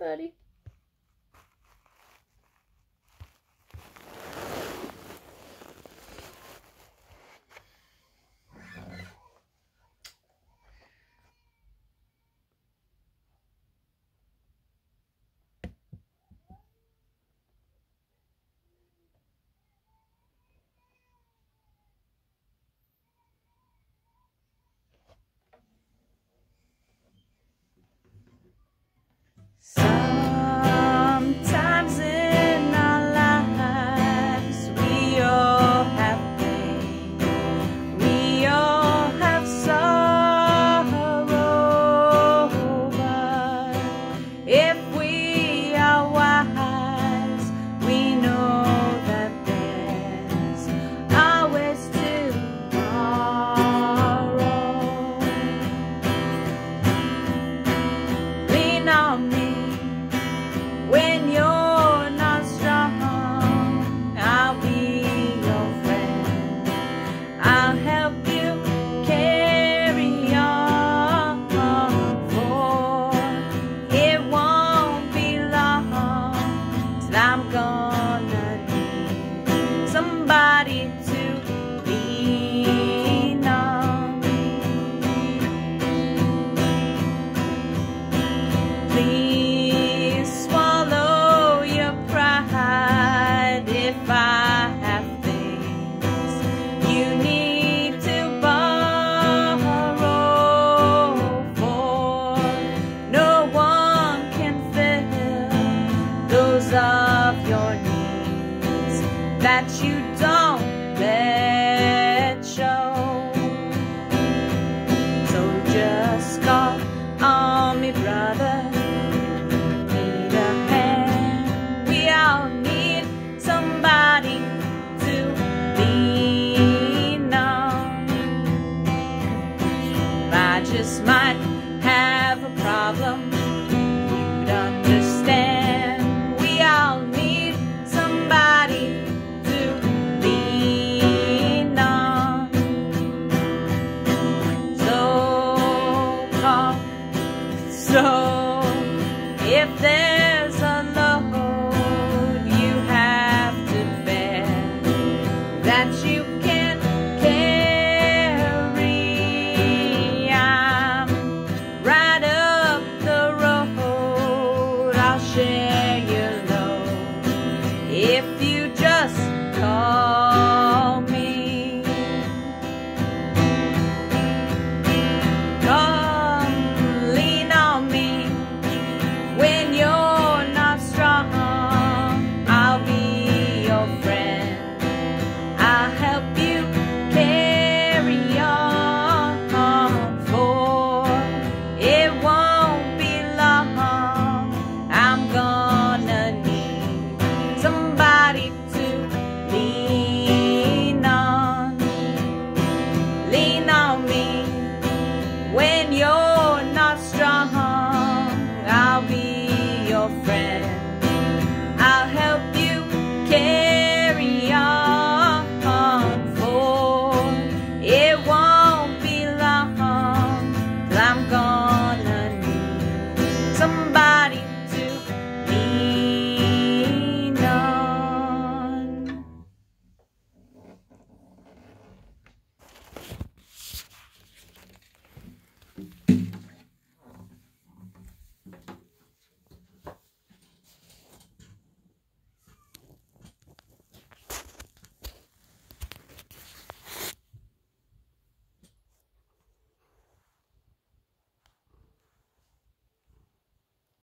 buddy. that you don't let If there's a load you have to bear that you can't carry, I'm right up the road. I'll share. in, yo.